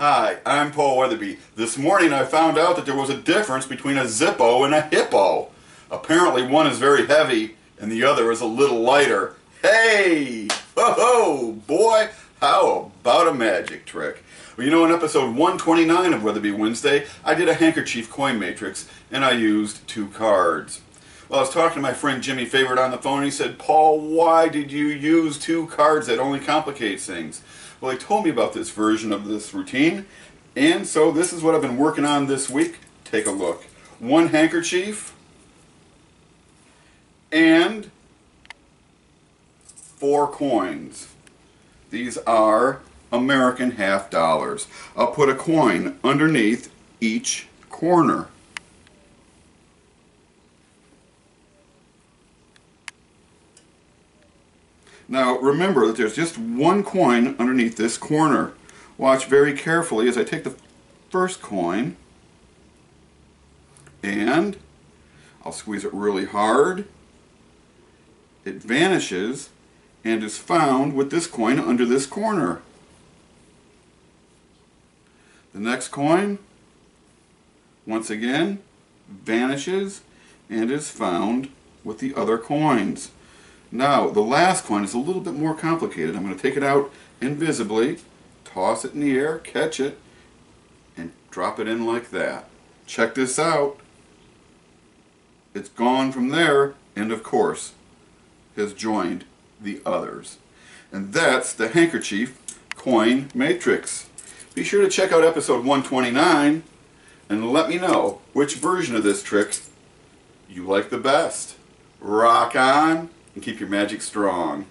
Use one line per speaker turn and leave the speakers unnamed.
Hi, I'm Paul Weatherbee. This morning I found out that there was a difference between a Zippo and a Hippo. Apparently one is very heavy and the other is a little lighter. Hey! Ho! Boy, how about a magic trick? Well, you know, in episode 129 of Weatherbee Wednesday, I did a handkerchief coin matrix and I used two cards. Well, I was talking to my friend Jimmy Favorite on the phone and he said, Paul, why did you use two cards? That only complicates things. Well, he told me about this version of this routine, and so this is what I've been working on this week. Take a look. One handkerchief and four coins. These are American half dollars. I'll put a coin underneath each corner. Now remember that there's just one coin underneath this corner. Watch very carefully as I take the first coin and I'll squeeze it really hard. It vanishes and is found with this coin under this corner. The next coin, once again, vanishes and is found with the other coins. Now, the last coin is a little bit more complicated. I'm going to take it out invisibly, toss it in the air, catch it, and drop it in like that. Check this out. It's gone from there, and of course, has joined the others. And that's the handkerchief coin matrix. Be sure to check out episode 129 and let me know which version of this trick you like the best. Rock on! And keep your magic strong.